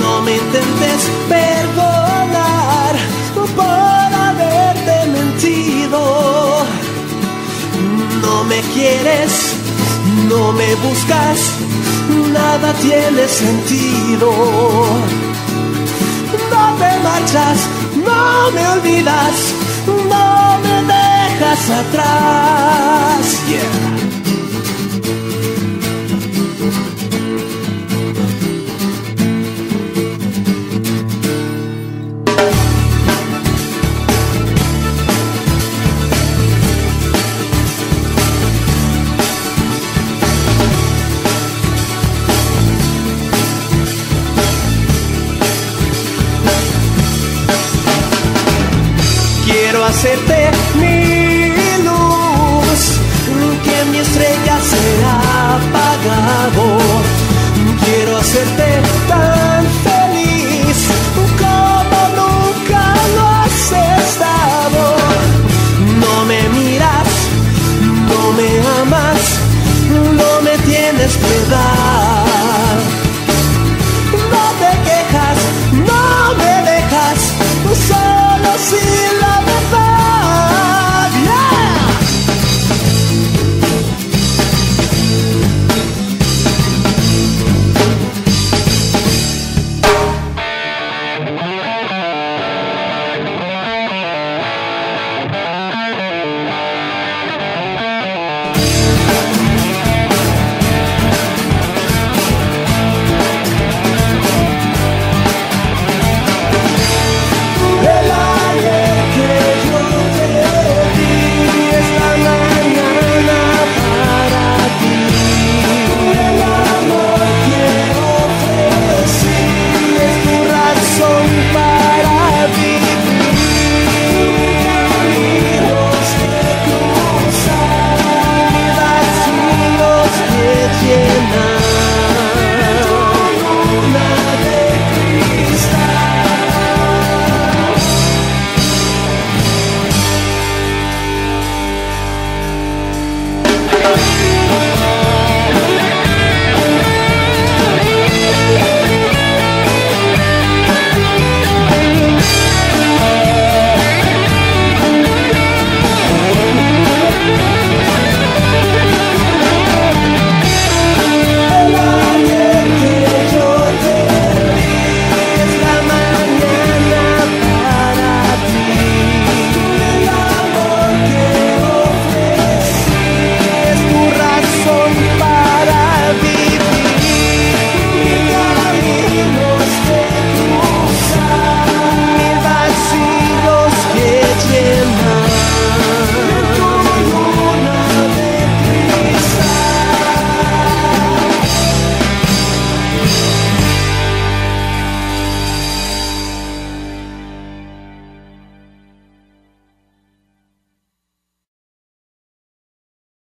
No me intentes perdonar por haberte mentido. No me quieres, no me buscas, nada tiene sentido. No te marchas, no me olvidas, no me dejas atrás. Quiero hacerte mi luz, que mi estrella sea apagado. Quiero hacerte tan feliz como nunca lo has estado. No me miras, no me amas, no me tienes piedad.